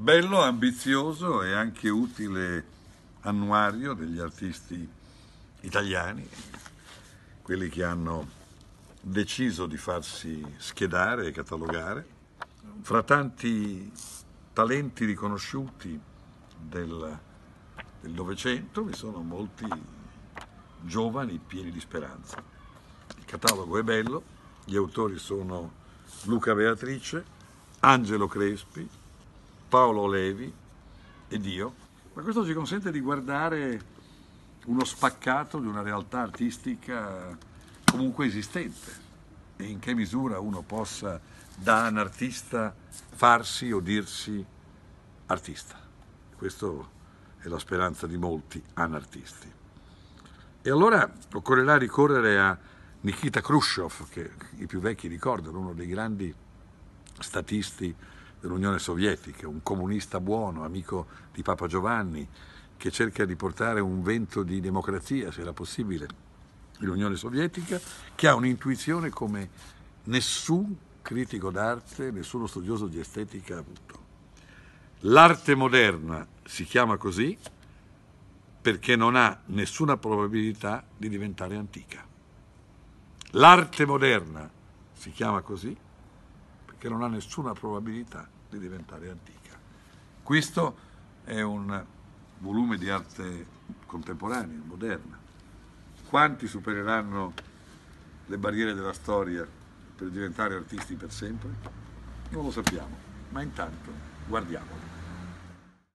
bello, ambizioso e anche utile annuario degli artisti italiani, quelli che hanno deciso di farsi schedare e catalogare. Fra tanti talenti riconosciuti del Novecento vi sono molti giovani pieni di speranza. Il catalogo è bello, gli autori sono Luca Beatrice, Angelo Crespi, Paolo Levi ed io, ma questo ci consente di guardare uno spaccato di una realtà artistica comunque esistente e in che misura uno possa da un artista farsi o dirsi artista. Questa è la speranza di molti anartisti. E allora occorrerà ricorrere a Nikita Khrushchev, che i più vecchi ricordano, uno dei grandi statisti dell'Unione Sovietica, un comunista buono, amico di Papa Giovanni, che cerca di portare un vento di democrazia, se era possibile, l'Unione Sovietica, che ha un'intuizione come nessun critico d'arte, nessuno studioso di estetica ha avuto. L'arte moderna si chiama così perché non ha nessuna probabilità di diventare antica. L'arte moderna si chiama così perché non ha nessuna probabilità di diventare antica. Questo è un volume di arte contemporanea, moderna. Quanti supereranno le barriere della storia per diventare artisti per sempre? Non lo sappiamo, ma intanto guardiamoli.